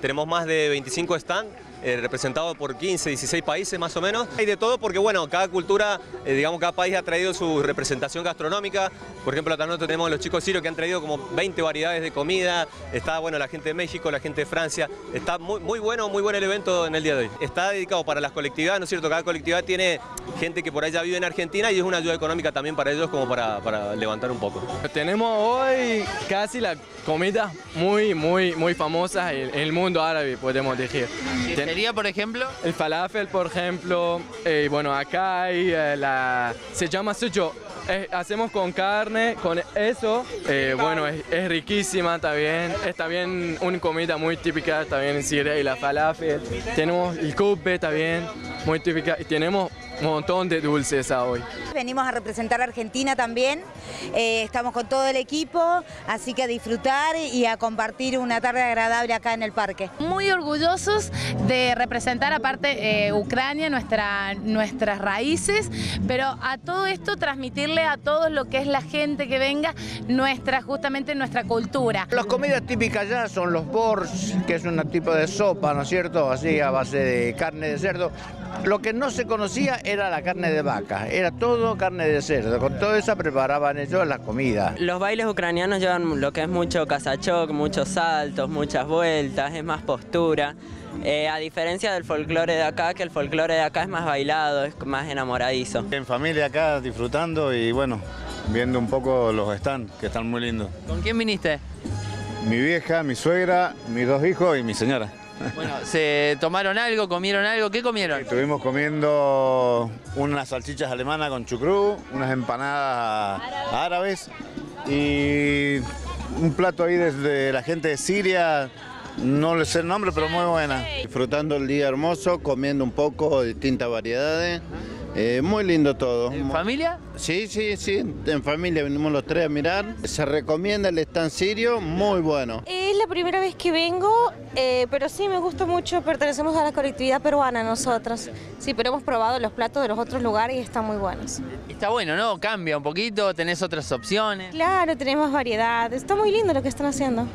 Tenemos más de 25 stands eh, representados por 15, 16 países más o menos. Hay de todo porque, bueno, cada cultura, eh, digamos, cada país ha traído su representación gastronómica. Por ejemplo, acá nosotros tenemos los chicos sirios que han traído como 20 variedades de comida. Está, bueno, la gente de México, la gente de Francia. Está muy, muy bueno, muy buen el evento en el día de hoy. Está dedicado para las colectividades, ¿no es cierto? Cada colectividad tiene gente que por allá vive en Argentina y es una ayuda económica también para ellos como para, para levantar un poco. Tenemos hoy casi la comida muy, muy, muy famosa en el mundo árabe, podemos decir. ¿Sería, por ejemplo? el falafel, por ejemplo, eh, bueno, acá hay eh, la... se llama sujo. Eh, hacemos con carne, con eso, eh, bueno, es, es riquísima también, es también una comida muy típica también en Siria y la falafel. Tenemos el kubbe también, muy típica, y tenemos un montón de dulces hoy. Venimos a representar a Argentina también, eh, estamos con todo el equipo, así que a disfrutar y a compartir una tarde agradable acá en el parque. muy orgullosos de representar aparte eh, Ucrania, nuestra, nuestras raíces, pero a todo esto transmitirle a todos lo que es la gente que venga nuestra, justamente nuestra cultura. Las comidas típicas ya son los bors, que es un tipo de sopa, ¿no es cierto? Así a base de carne de cerdo. Lo que no se conocía era la carne de vaca, era todo carne de cerdo. Con todo eso preparaban ellos la comida. Los bailes ucranianos llevan lo que es mucho casachok, muchos saltos, muchas vueltas, es más postura. Eh, a diferencia del folclore de acá, que el folclore de acá es más bailado, es más enamoradizo. En familia acá disfrutando y bueno, viendo un poco los stands que están muy lindos. ¿Con quién viniste? Mi vieja, mi suegra, mis dos hijos y mi señora. Bueno, ¿se tomaron algo, comieron algo? ¿Qué comieron? Estuvimos comiendo unas salchichas alemanas con chucrú, unas empanadas árabes y un plato ahí desde la gente de Siria, no le sé el nombre, pero muy buena. Disfrutando el día hermoso, comiendo un poco, distintas variedades. Eh, muy lindo todo. ¿En familia? Sí, sí, sí. En familia vinimos los tres a mirar. Se recomienda el stand sirio, muy bueno. Es la primera vez que vengo, eh, pero sí me gusta mucho, pertenecemos a la colectividad peruana nosotros. Sí, pero hemos probado los platos de los otros lugares y están muy buenos. Está bueno, ¿no? Cambia un poquito, tenés otras opciones. Claro, tenemos variedad, está muy lindo lo que están haciendo.